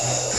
Yeah.